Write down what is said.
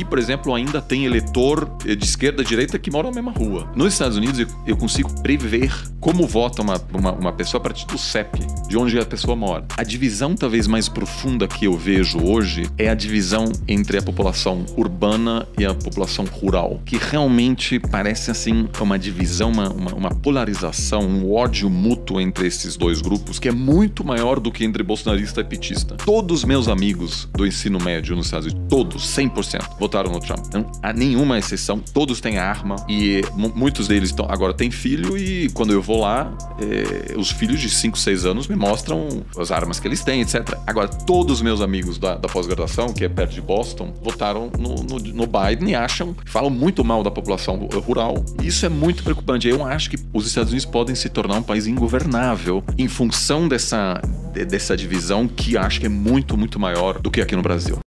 Aqui, por exemplo, ainda tem eleitor de esquerda e direita que mora na mesma rua. Nos Estados Unidos, eu, eu consigo prever como vota uma, uma, uma, pessoa a partir do CEP, de onde a pessoa mora. A divisão talvez mais profunda que eu vejo hoje é a divisão entre a população urbana e a população rural, que realmente parece assim uma divisão, uma, uma, uma polarização, um ódio mútuo entre esses dois grupos que é muito maior do que entre bolsonarista e petista. Todos meus amigos do ensino médio nos Estados Unidos, todos, 100%, votaram no Trump. Não há nenhuma exceção, todos têm arma e muitos deles estão, agora têm filho e quando eu vou lá, é, os filhos de 5, 6 anos me mostram as armas que eles têm, etc. Agora, todos os meus amigos da, da pós-graduação, que é perto de Boston, votaram no, no, no Biden e acham, falam muito mal da população rural. Isso é muito preocupante. Eu acho que os Estados Unidos podem se tornar um país ingovernável em função dessa, dessa divisão que acho que é muito, muito maior do que aqui no Brasil.